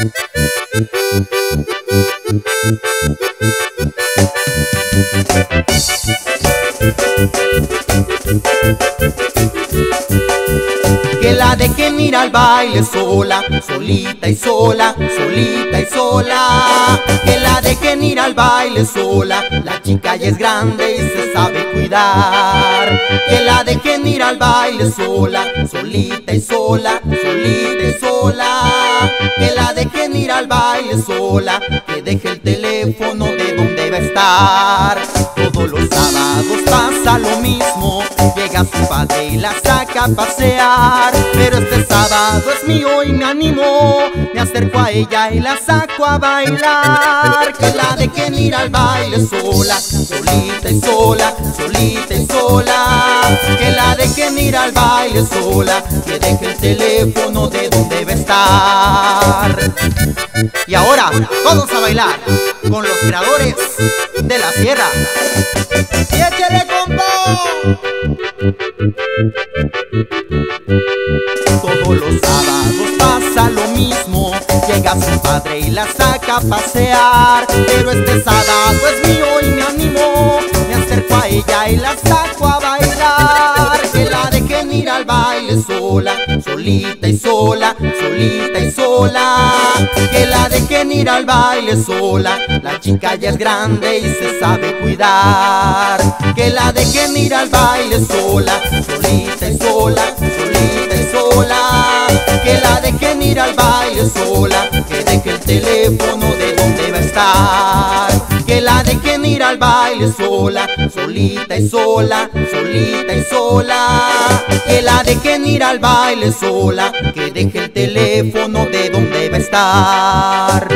Que la dejen ir al baile sola, solita y sola, solita y sola. Que la dejen ir al baile sola, la chica ya es grande y se sabe cuidar. Que la dejen ir al baile sola, solita y sola, solita y sola. Que la dejen ir al baile sola, que deje el teléfono de donde va a estar. Todos los sábados pasa lo mismo, llega su padre y la saca a pasear. Pero este sábado es mío y me animo, me acerco a ella y la saco a bailar. Que la dejen ir al baile sola, solita y sola, solita y sola. Que la dejen ir al baile sola, que deje el teléfono de donde a estar. Y ahora, todos a bailar con los creadores de la sierra. ¡Y échale compa! Todos los sábados Llega su padre y la saca a pasear. Pero este sábado es mío y me animo Me acerco a ella y la saco a bailar. Que la dejen ir al baile sola Solita y sola, solita y sola. Que la dejen ir al baile sola La chica ya es grande y se sabe cuidar. Que la dejen ir al baile sola Solita y sola, solita y sola. Que la dejen ir al baile sola Que deje el teléfono de donde va a estar Que la dejen ir al baile sola Solita y sola, solita y sola Que la dejen ir al baile sola Que deje el teléfono de donde va a estar